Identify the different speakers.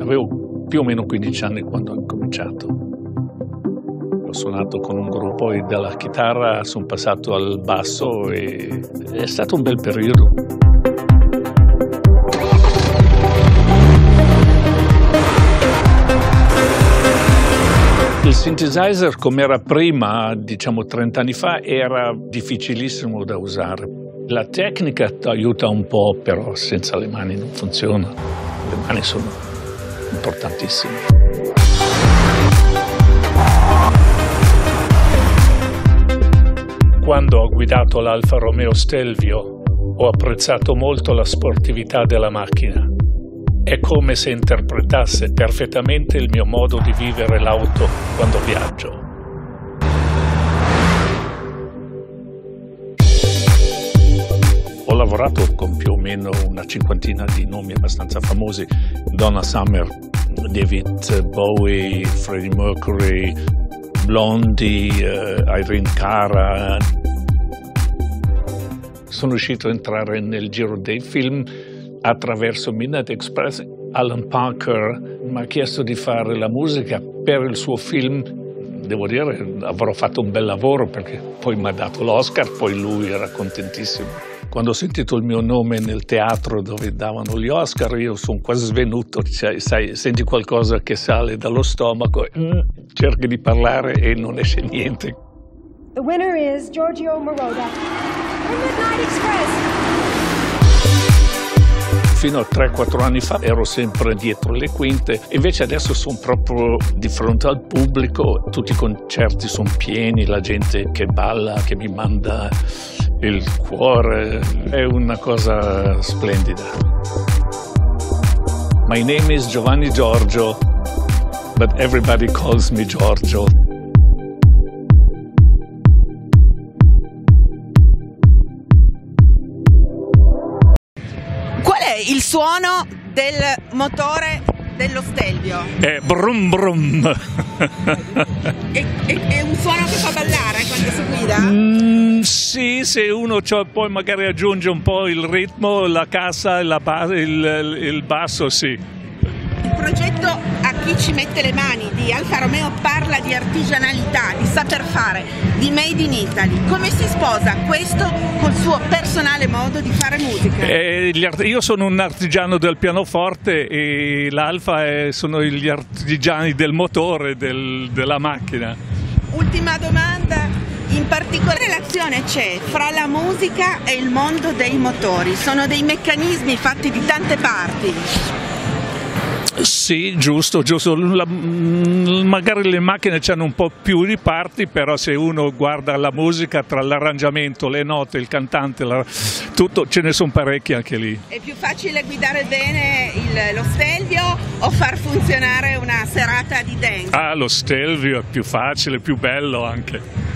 Speaker 1: Avevo più o meno 15 anni quando ho cominciato. Ho suonato con un gruppo e dalla chitarra sono passato al basso e è stato un bel periodo. Synthesizer come era prima, diciamo 30 anni fa, era difficilissimo da usare. La tecnica ti aiuta un po', però senza le mani non funziona. Le mani sono importantissime. Quando ho guidato l'Alfa Romeo Stelvio ho apprezzato molto la sportività della macchina. È come se interpretasse perfettamente il mio modo di vivere l'auto quando viaggio. Ho lavorato con più o meno una cinquantina di nomi abbastanza famosi, Donna Summer, David Bowie, Freddie Mercury, Blondie, eh, Irene Cara. Sono riuscito a entrare nel giro dei film attraverso Midnight Express. Alan Parker mi ha chiesto di fare la musica per il suo film devo dire avrò fatto un bel lavoro perché poi mi ha dato l'Oscar, poi lui era contentissimo. Quando ho sentito il mio nome nel teatro dove davano gli Oscar, io sono quasi svenuto, cioè, sai, senti qualcosa che sale dallo stomaco, mm, cerchi di parlare e non esce niente.
Speaker 2: The winner is Giorgio Moroder for Midnight Express.
Speaker 1: Fino a 3-4 anni fa ero sempre dietro le quinte, invece adesso sono proprio di fronte al pubblico, tutti i concerti sono pieni, la gente che balla, che mi manda il cuore, è una cosa splendida. My name is Giovanni Giorgio, but everybody calls me Giorgio.
Speaker 3: Suono del motore dello Stelvio?
Speaker 1: È brum brum.
Speaker 3: È, è- è un suono che fa ballare quando si guida?
Speaker 1: Mm, sì, se uno poi magari aggiunge un po' il ritmo, la cassa, la il, il basso, sì.
Speaker 3: Il progetto A chi ci mette le mani di Alfa Romeo parla di artigianalità, di saper fare, di made in Italy. Come si sposa questo col suo personale modo di fare musica?
Speaker 1: Eh, io sono un artigiano del pianoforte e l'Alfa sono gli artigiani del motore, del- della macchina.
Speaker 3: Ultima domanda, in particolare relazione c'è fra la musica e il mondo dei motori? Sono dei meccanismi fatti di tante parti.
Speaker 1: Sì, giusto, giusto. La- mm, magari le macchine hanno un po' più di parti, però se uno guarda la musica tra l'arrangiamento, le note, il cantante, la- tutto, ce ne sono parecchi anche lì.
Speaker 3: È più facile guidare bene il- lo Stelvio o far funzionare una serata di dance?
Speaker 1: Ah, lo Stelvio è più facile, più bello anche.